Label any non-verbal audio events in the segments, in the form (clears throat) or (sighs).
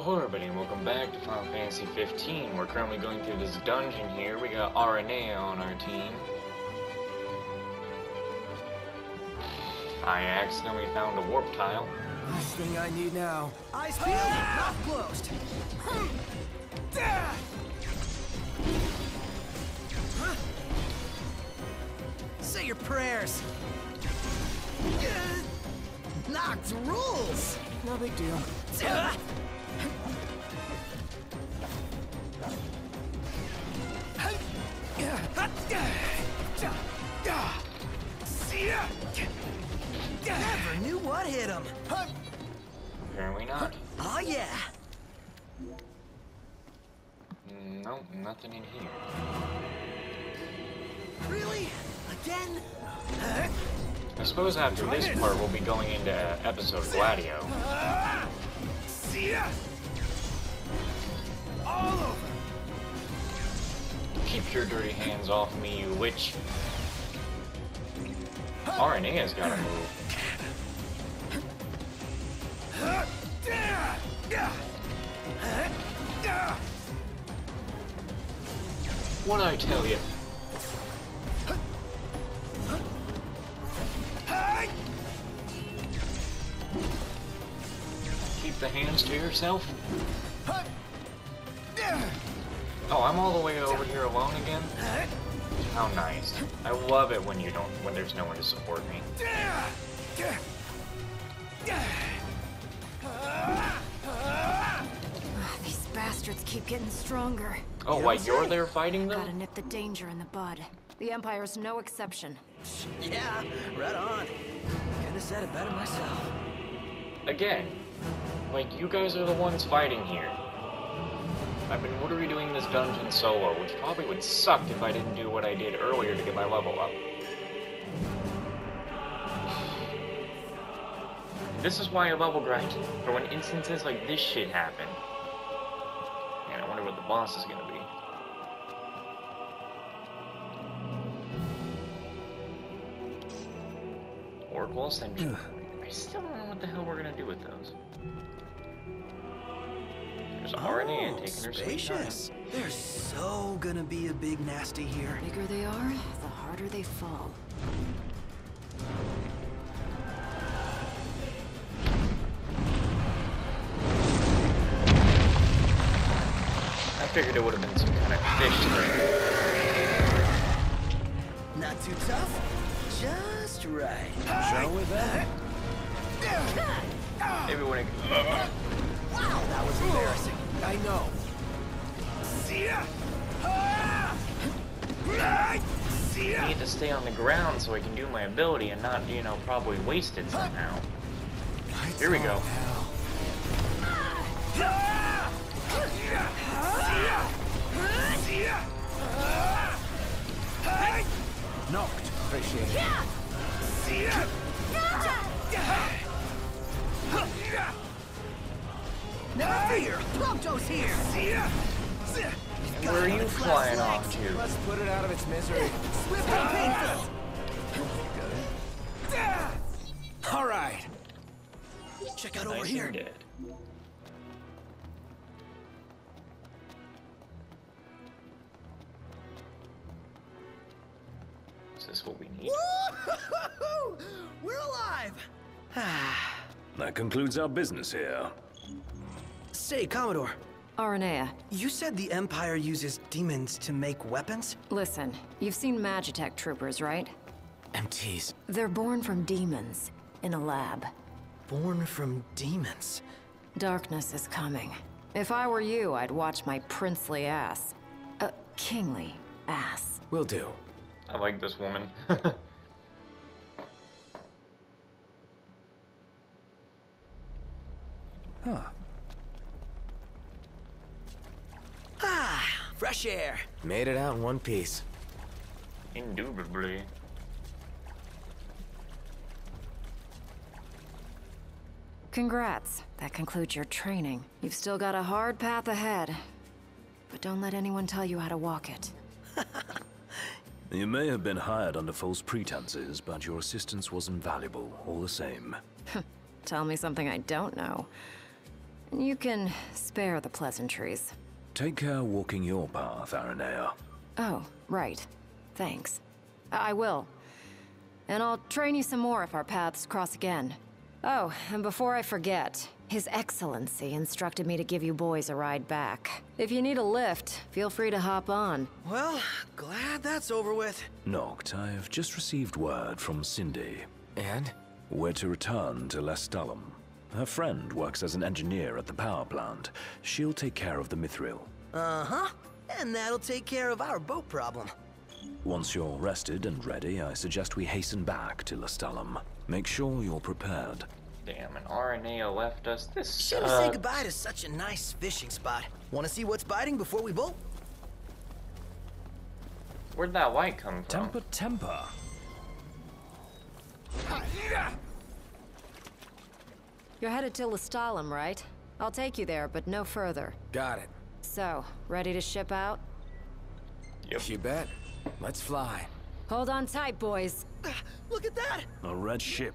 everybody, and welcome back to Final Fantasy 15. We're currently going through this dungeon here. We got Aranea on our team. I accidentally found a warp tile. Last thing I need now. Eyes peeled, mouth closed. Say your prayers. Knocked rules. No big deal. Never knew what hit him. Apparently not. Oh yeah. No, nothing in here. Really? Again? I suppose after this part, we'll be going into uh, episode Gladio. Ya. All over. Keep your dirty hands off me, you witch. Aranea's gotta move. What'd I tell you? The hands to yourself? Oh, I'm all the way over here alone again? How nice. I love it when you don't when there's no one to support me. Ah, these bastards keep getting stronger. Oh, why you're there fighting them? Gotta nip the danger in the bud. The Empire's no exception. Yeah, right on. Couldn't have said it better myself. Again. Like you guys are the ones fighting here. I've been literally doing this dungeon solo, which probably would suck if I didn't do what I did earlier to get my level up. This is why I level grind, for when instances like this shit happen. Man, I wonder what the boss is gonna be. Oracle Ascension. I still don't know what the hell we're gonna do with those. There's Aranea oh, taking her sweet time. spacious. There's so gonna be a big nasty here. The bigger they are, the harder they fall. I figured it would have been some kind of fish thing. Not too tough, just right. Shall we then? Maybe when it. Wow, that was embarrassing. I know. See ya. I need to stay on the ground so I can do my ability and not, you know, probably waste it somehow. Here we go. Noct. Appreciate it. Never fear. Prompto's here. And where are you flying off to? Let's put it out of its misery. Swift and painful. All right. Check out over here. and dead. Is this what we need? We're alive. (sighs) That concludes our business here. Say, Commodore, Aranea, you said the Empire uses demons to make weapons? listen. You've seen Magitech troopers, right? MTs. They're born from demons in a lab. Born from demons. Darkness is coming. If I were you, I'd watch my princely ass. Uh, kingly ass. Will do. I like this woman. (laughs) Ah, fresh air. Made it out in one piece. Indubitably. Congrats. That concludes your training. You've still got a hard path ahead. But don't let anyone tell you how to walk it. (laughs) You may have been hired under false pretenses, but your assistance was invaluable, all the same. (laughs) Tell me something I don't know. You can spare the pleasantries. Take care walking your path, Aranea. Oh, right. Thanks. I I will. And I'll train you some more if our paths cross again. Oh, and before I forget, His Excellency instructed me to give you boys a ride back. If you need a lift, feel free to hop on. Well, glad that's over with. Noct, I have just received word from Cindy. And? We're to return to Lestallum. Her friend works as an engineer at the power plant. She'll take care of the Mithril. Uh-huh. And that'll take care of our boat problem. Once you're rested and ready, I suggest we hasten back to Lestallum. Make sure you're prepared. Damn, an Aranea left us. This Shouldn't say goodbye to such a nice fishing spot. Want to see what's biting before we bolt? Where'd that light come from? Temper, temper. You're headed to Lestallum, right? I'll take you there, but no further. Got it. So, ready to ship out? Yep. You bet. Let's fly. Hold on tight, boys. Ah, look at that! A red ship.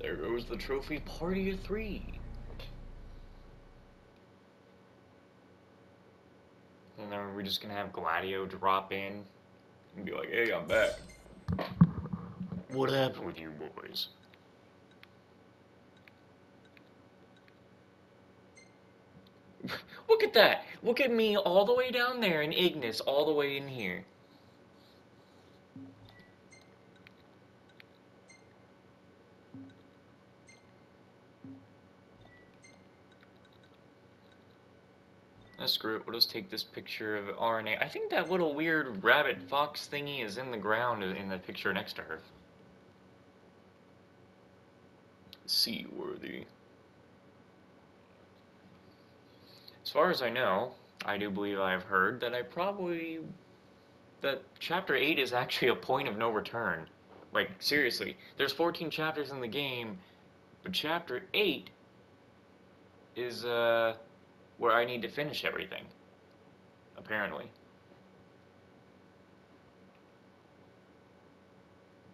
There goes the trophy party of three. And then we're just gonna have Gladio drop in and be like, hey, I'm back. What happened with you boys? Look at that! Look at me all the way down there and Ignis all the way in here. Let's screw it. We'll just take this picture of Aranea. I think that little weird rabbit fox thingy is in the ground in the picture next to her. Seaworthy. As far as I know, I do believe I've heard that I probably. that chapter 8 is actually a point of no return. Like, seriously, there's 14 chapters in the game, but chapter 8 is, uh where I need to finish everything. Apparently.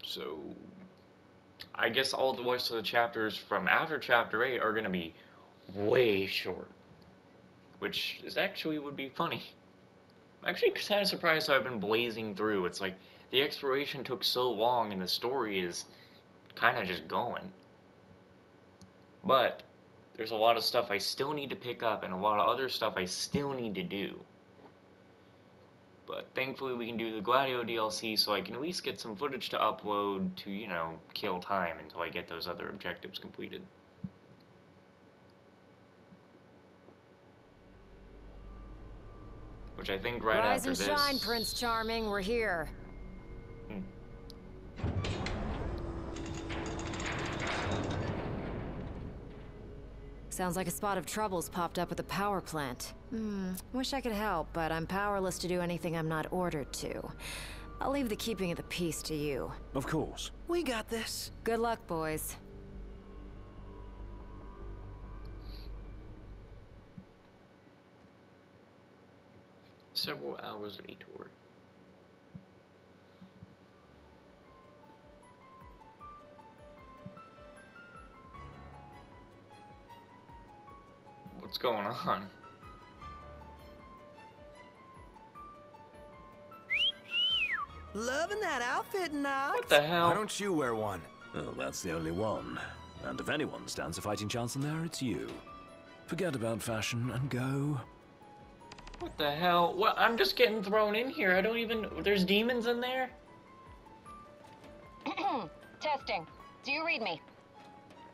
So, I guess all the rest of the chapters from after chapter 8 are to be way short. Which is actually would be funny. I'm actually kind of surprised how I've been blazing through. It's like the exploration took so long and the story is kind of just going. But there's a lot of stuff I still need to pick up and a lot of other stuff I still need to do. But thankfully we can do the Gladio DLC so I can at least get some footage to upload to, you know, kill time until I get those other objectives completed. Which I think right Rise after and this... shine, Prince Charming. We're here. Sounds like a spot of trouble's popped up at the power plant. Hmm, wish I could help, but I'm powerless to do anything I'm not ordered to. I'll leave the keeping of the peace to you. Of course. We got this. Good luck, boys. Several hours later. What's going on? Loving that outfit, Noct. What the hell? Why don't you wear one? Well, that's the only one. And if anyone stands a fighting chance in there, it's you. Forget about fashion and go. What the hell? What? I'm just getting thrown in here. I don't even. There's demons in there? (clears throat) Testing. Do you read me?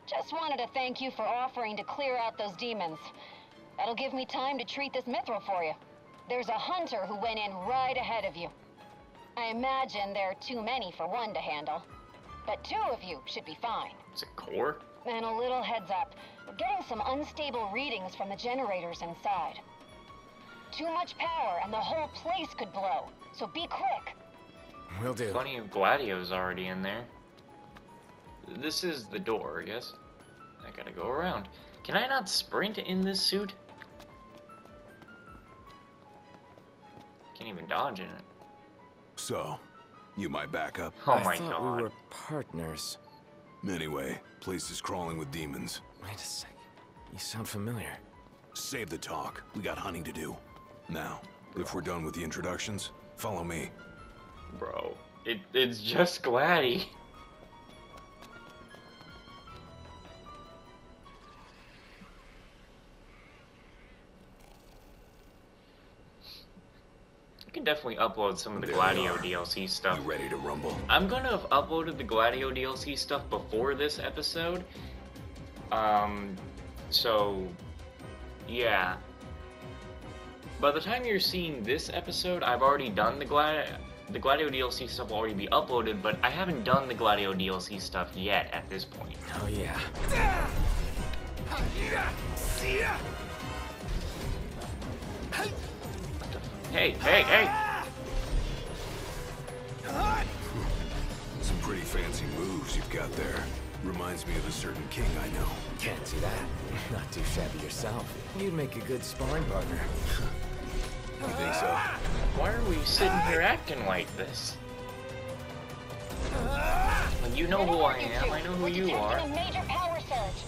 Just wanted to thank you for offering to clear out those demons. That'll give me time to treat this mithril for you. There's a hunter who went in right ahead of you. I imagine there are too many for one to handle. But two of you should be fine. Is it core? And a little heads up. We're getting some unstable readings from the generators inside. Too much power and the whole place could blow. So be quick. We'll do. Plenty of Gladio's already in there. This is the door, yes? I gotta go around. Can I not sprint in this suit? Can't even dodge in it. So, you might back up. Oh I my thought god. we were partners. Anyway, place is crawling with demons. Wait a second. You sound familiar. Save the talk. We got hunting to do. Now, if we're done with the introductions, follow me. Bro, it, it's just Gladdy. I can definitely upload some of the There Gladio. DLC stuff. You ready to rumble? I'm gonna have uploaded the Gladio DLC stuff before this episode. Um, so, yeah. By the time you're seeing this episode, I've already done the Glad the Gladio DLC stuff will already be uploaded, but I haven't done the Gladio DLC stuff yet at this point. Oh yeah. Hey, hey, hey! Some pretty fancy moves you've got there. Reminds me of a certain king I know. Can't see that. (laughs) Not too shabby yourself. You'd make a good sparring partner. (laughs) You think so? Why are we sitting here acting like this? Like, you know who I am, I know who you are. a major power surge.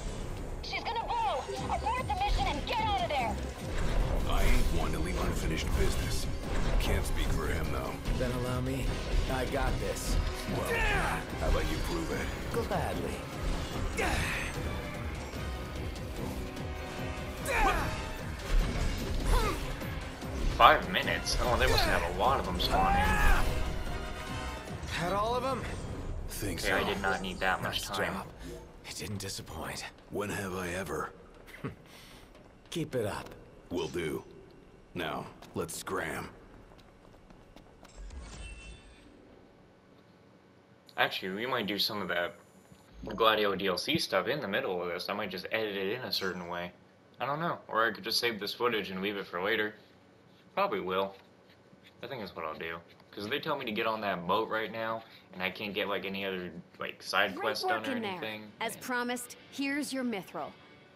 She's gonna blow. Abort the mission and get out of there. I ain't one to leave unfinished business. Can't speak for him, though. Then allow me. I got this. Well, how about you prove it? Gladly. Five minutes? Oh, they must have a lot of them spawning. Had all of them? Think Okay, so. I did not need that much time. job. It didn't disappoint. When have I ever? (laughs) Keep it up. Will do. Now, let's scram. Actually, we might do some of that Gladio DLC stuff in the middle of this. I might just edit it in a certain way. I don't know. Or I could just save this footage and leave it for later. Probably will. I think that's what I'll do. Because they tell me to get on that boat right now, and I can't get like any other like side Great quest done or in there. anything. As Man. promised, here's your mithril.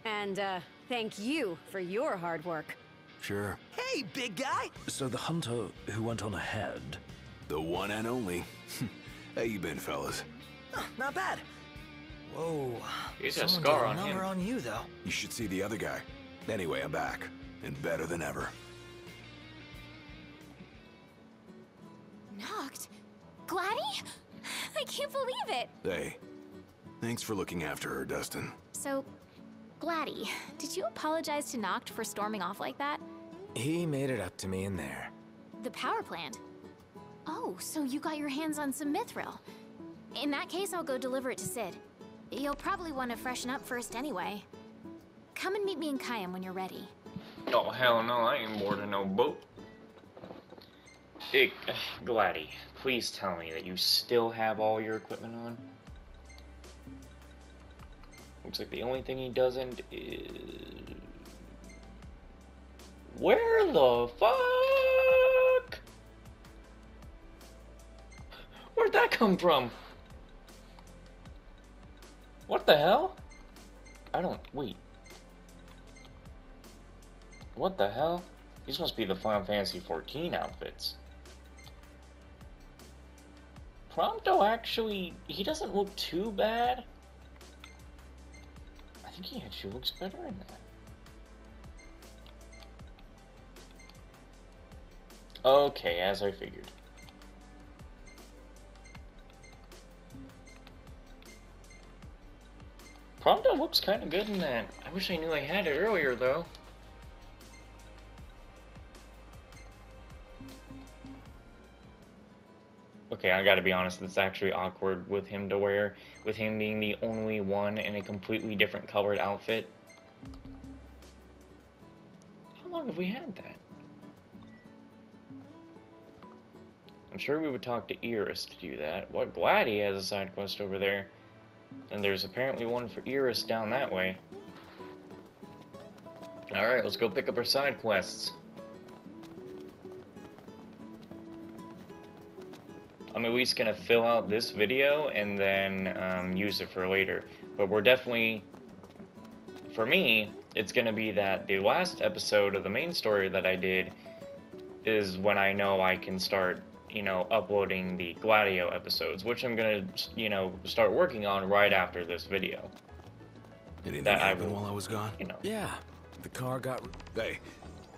And, uh, thank you for your hard work. Sure. Hey, big guy! So the hunter who went on ahead. The one and only. (laughs) How you been, fellas? Oh, not bad. Whoa. He's got a scar a on number him. on you, though. You should see the other guy. Anyway, I'm back. And better than ever. Noct? Gladdy? I can't believe it! Hey. Thanks for looking after her, Dustin. So, Gladdy, did you apologize to Noct for storming off like that? He made it up to me in there. The power plant? Oh, so you got your hands on some mithril. In that case, I'll go deliver it to Cid. You'll probably want to freshen up first anyway. Come and meet me in Caem when you're ready. Oh hell no, I ain't boarding no boat. Hey, Gladdy, please tell me that you still have all your equipment on. Looks like the only thing he doesn't is. Where the fuck? Where'd that come from? What the hell? I don't. Wait. What the hell? These must be the Final Fantasy XIV outfits. Prompto actually, he doesn't look too bad. I think he actually looks better in that. Okay, as I figured. Prompto looks kind of good in that. I wish I knew I had it earlier, though. Okay, I gotta be honest, it's actually awkward with him to wear, with him being the only one in a completely different colored outfit. How long have we had that? I'm sure we would talk to Iris to do that. What Gladdy has a side quest over there. And there's apparently one for Iris down that way. Alright, let's go pick up our side quests. I'm at least gonna fill out this video and then um, use it for later. But we're definitely, for me, it's gonna be that the last episode of the main story that I did is when I know I can start, you know, uploading the Gladio episodes, which I'm gonna, you know, start working on right after this video. Anything That I happen will- while I was gone? You know. Yeah, the car got... Hey,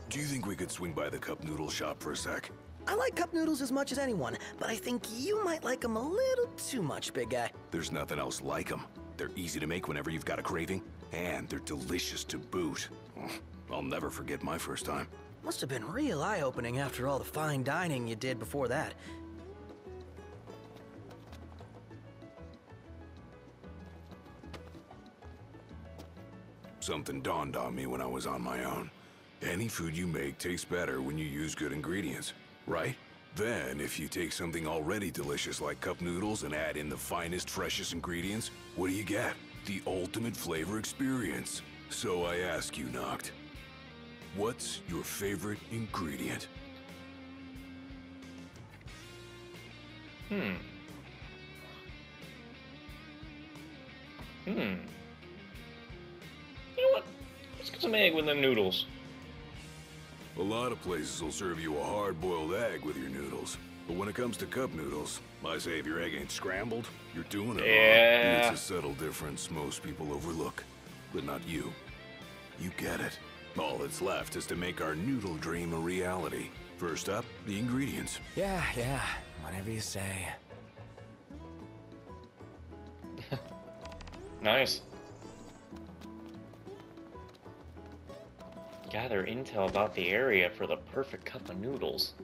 do you think we could swing by the cup noodle shop for a sec? I like cup noodles as much as anyone, but I think you might like them a little too much, big guy. There's nothing else like them. They're easy to make whenever you've got a craving, and they're delicious to boot. (laughs) I'll never forget my first time. Must have been real eye-opening after all the fine dining you did before that. Something dawned on me when I was on my own. Any food you make tastes better when you use good ingredients, right? Then, if you take something already delicious like cup noodles and add in the finest, freshest ingredients, what do you get? The ultimate flavor experience. So I ask you, Noct, what's your favorite ingredient? Hmm. Hmm. You know what? Let's get some egg with them noodles. A lot of places will serve you a hard-boiled egg with your noodles. But when it comes to cup noodles, I say if your egg ain't scrambled, you're doing it Yeah. wrong. It's a subtle difference most people overlook. But not you. You get it. All that's left is to make our noodle dream a reality. First up, the ingredients. Yeah, yeah, whatever you say. (laughs) Nice. Gather intel about the area for the perfect cup of noodles.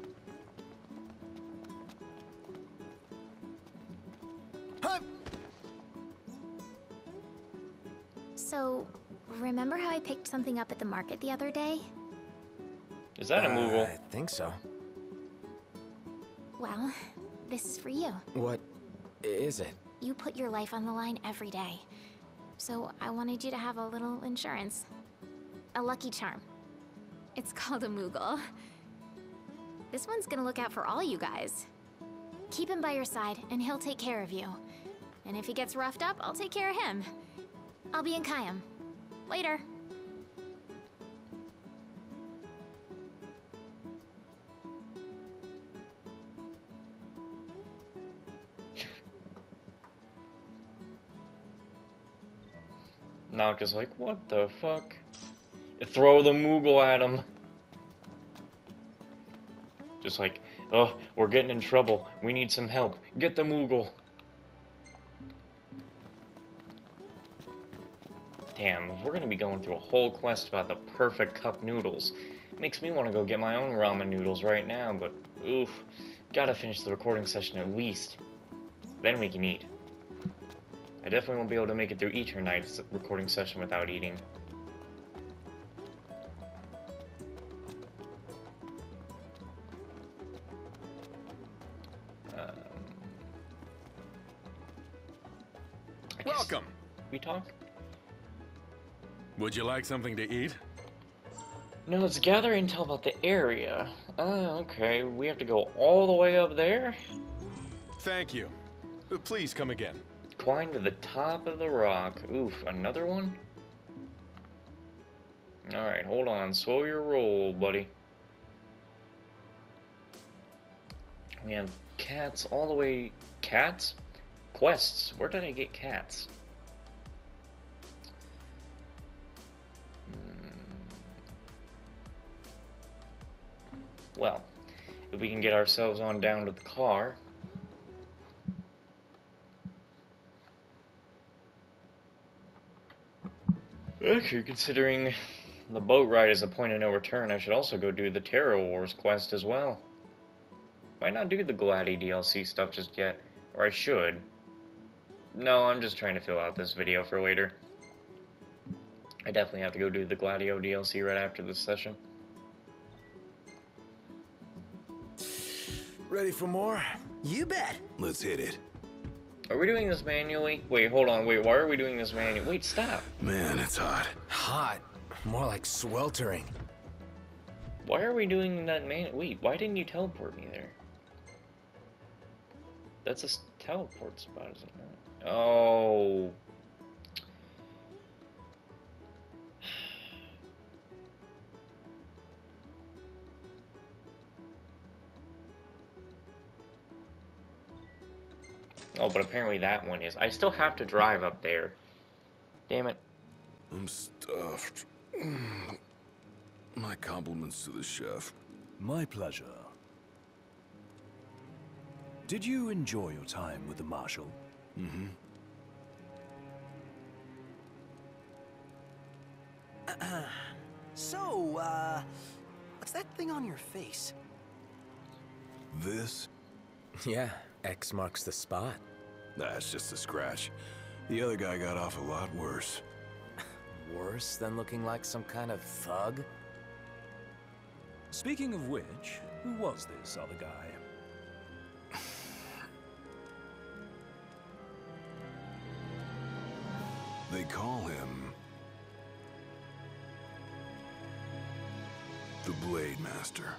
So, remember how I picked something up at the market the other day? Is that a Uh, Moogle? I think so. Well, this is for you. What is it? You put your life on the line every day. So I wanted you to have a little insurance. A lucky charm. It's called a Moogle. This one's gonna look out for all you guys. Keep him by your side, and he'll take care of you. And if he gets roughed up, I'll take care of him. I'll be in Caem. Later. Naka's like, what the fuck? Throw the Moogle at him. Just like, oh, we're getting in trouble. We need some help. Get the Moogle. Damn, we're gonna be going through a whole quest about the perfect cup noodles, makes me want to go get my own ramen noodles right now, but oof, gotta finish the recording session at least. Then we can eat. I definitely won't be able to make it through each night's recording session without eating. Welcome. We talk? Would you like something to eat? No, let's gather intel about the area. Oh, okay. We have to go all the way up there? Thank you. Uh, Please come again. Climb to the top of the rock. Oof, another one? Alright, hold on. Slow your roll, buddy. We have cats all the way... Cats? Quests. Where did I get cats? Hmm. Well, if we can get ourselves on down to the car... Actually, considering the boat ride is a point of no return, I should also go do the Terra Wars quest as well. Might not do the Gladi DLC stuff just yet, or I should. No, I'm just trying to fill out this video for later. I definitely have to go do the Gladio DLC right after this session. Ready for more? You bet. Let's hit it. Are we doing this manually? Wait, hold on, wait, why are we doing this manually? Wait, stop. Man, it's hot. Hot. More like sweltering. Why are we doing that man? Wait, why didn't you teleport me there? That's a teleport spot, isn't it not? Oh. Oh, but apparently that one is. I still have to drive up there. Damn it. I'm stuffed. My compliments to the chef. My pleasure. Did you enjoy your time with the Marshal? Mm-hmm. (clears throat) So, uh, what's that thing on your face? This? Yeah, X marks the spot. That's just a scratch. The other guy got off a lot worse. (laughs) Worse than looking like some kind of thug? Speaking of which, who was this other guy? They call him... The Blade Master.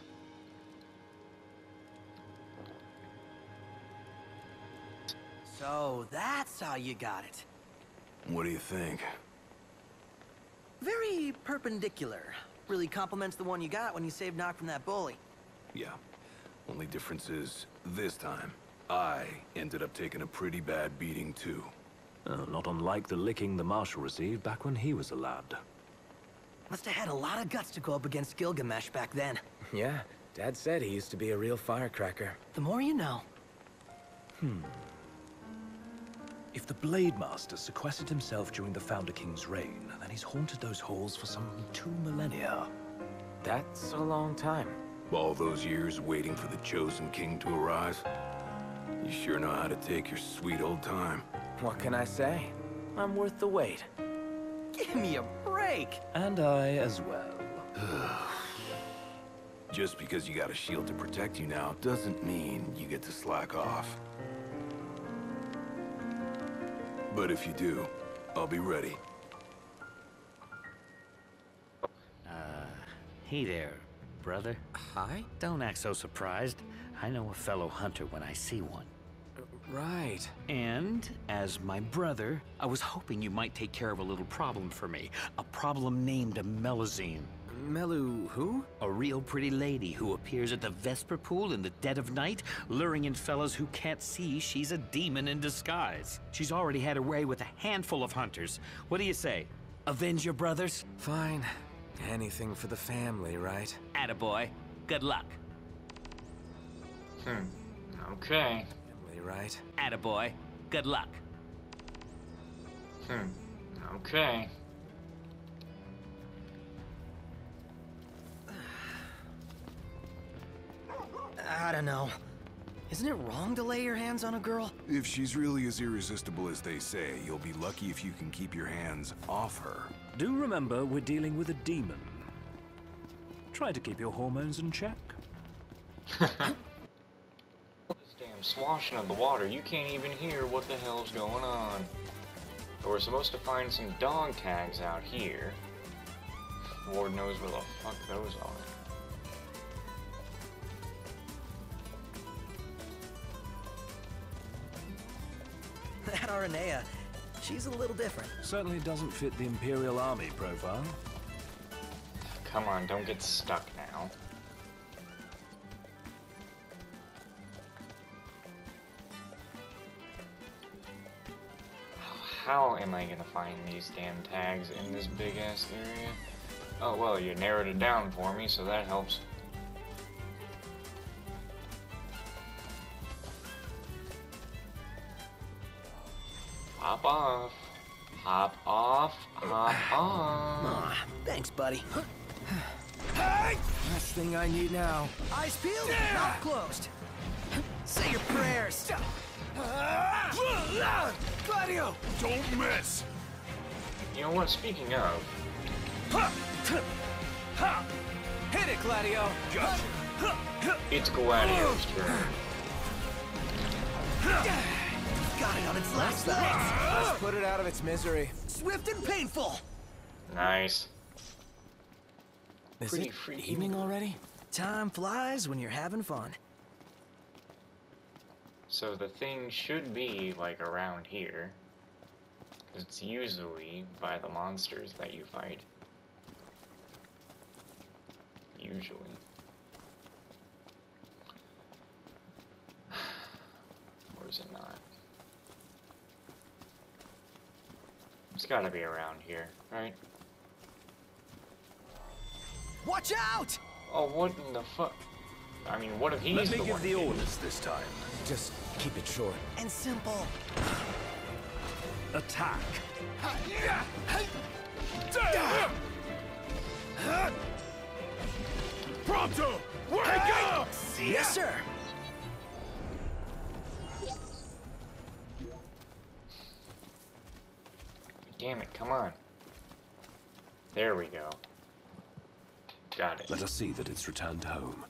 So, that's how you got it. What do you think? Very perpendicular. Really complements the one you got when you saved Noct from that bully. Yeah. Only difference is, this time, I ended up taking a pretty bad beating too. Oh, not unlike the licking the Marshal received back when he was a lad. Must have had a lot of guts to go up against Gilgamesh back then. (laughs) Yeah, Dad said he used to be a real firecracker. The more you know. Hmm. If the Blade Master sequestered himself during the Founder King's reign, then he's haunted those halls for some two millennia. That's a long time. All those years waiting for the Chosen King to arise? You sure know how to take your sweet old time. What can I say? I'm worth the wait. Give me a break! And I as well. (sighs) Just because you got a shield to protect you now doesn't mean you get to slack off. But if you do, I'll be ready. Uh, hey there, brother. Hi? Don't act so surprised. I know a fellow hunter when I see one. Right. And, as my brother, I was hoping you might take care of a little problem for me. A problem named Melusine. Melu who? A real pretty lady who appears at the Vesper Pool in the dead of night, luring in fellas who can't see she's a demon in disguise. She's already had her way with a handful of hunters. What do you say? Avenge your brothers? Fine. Anything for the family, right? Attaboy. Good luck. Hmm. Okay. Family, right? Attaboy. Good luck. Hmm. Okay. I don't know. Isn't it wrong to lay your hands on a girl? If she's really as irresistible as they say, you'll be lucky if you can keep your hands off her. Do remember, we're dealing with a demon. Try to keep your hormones in check. (laughs) this damn sloshing of the water, you can't even hear what the hell's going on. But we're supposed to find some dog tags out here. Lord knows where the fuck those are. (laughs) That Aranea, she's a little different. Certainly doesn't fit the Imperial Army profile. Come on, don't get stuck now. How am I gonna find these damn tags in this big ass area? Oh well, you narrowed it down for me, so that helps. Hop off. Hop off. Hop (sighs) off. Aw, thanks, buddy. Last thing I need now. Eyes peeled, mouth closed. Say your prayers. Ah! Gladio! Don't miss! You know what, speaking of, Hit it, Gladio! it's Gladio's turn. Got it on its last legs. Let's put it out of its misery. Swift and painful. Nice. Is Pretty it evening already? Time flies when you're having fun. So the thing should be, like, around here. It's usually by the monsters that you fight. Usually. (sighs) Or is it not? It's gotta be around here, right? Watch out! Oh, what in the fuck? I mean, what if he's Let me the give one the orders this time. Just keep it short. And simple. Attack. Prompto! Wake up! Yes, sir. Damn it, come on. There we go. Got it. Let us see that it's returned home.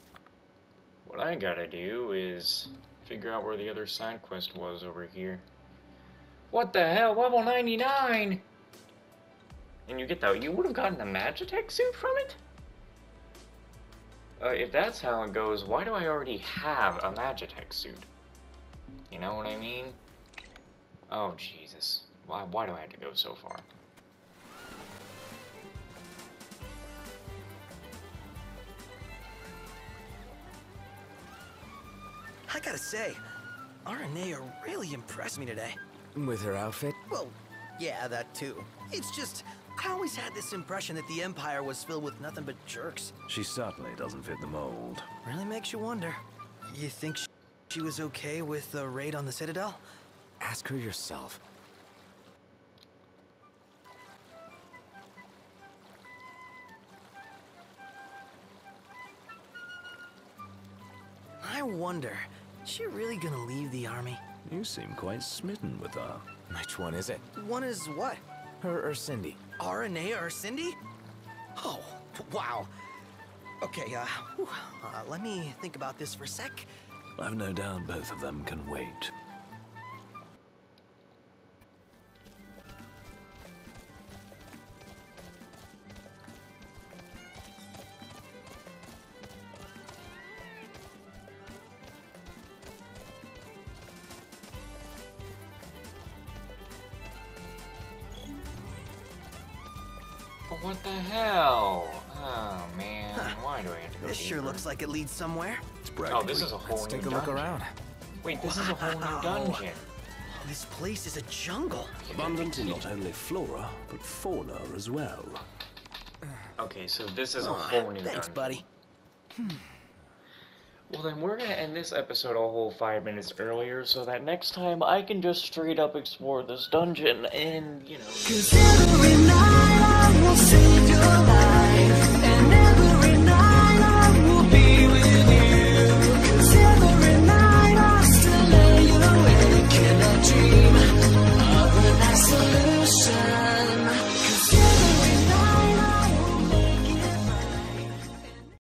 What I gotta do is figure out where the other side quest was over here. What the hell? Level 99! And you get that, you would have gotten a Magitech suit from it? Uh, if that's how it goes, why do I already have a Magitech suit? You know what I mean? Oh, Jesus. Why, why do I have to go so far? I gotta say, Aranea really impressed me today. With her outfit? Well, yeah, that too. It's just, I always had this impression that the Empire was filled with nothing but jerks. She certainly doesn't fit the mold. Really makes you wonder. You think sh- she was okay with the raid on the Citadel? Ask her yourself. I wonder, is she really gonna leave the army? You seem quite smitten with her. Which one is it? One is what? Her or Cindy? Aranea or Cindy? Oh, wow. Okay, uh, whew, uh, let me think about this for a sec. I've no doubt both of them can wait. What the hell? Oh, man. Why do I have to go This sure looks like it leads somewhere. It's Oh, this is a whole Let's new take a look dungeon. around. Wait, this is a whole new dungeon. Oh, this place is a jungle. Abundant in not only flora, but fauna as well. Okay, so this is a Aw, whole new Thanks, dungeon. buddy. Hmm. Well, then we're gonna end this episode a whole five minutes earlier so that next time I can just straight up explore this dungeon and, you know. Save your life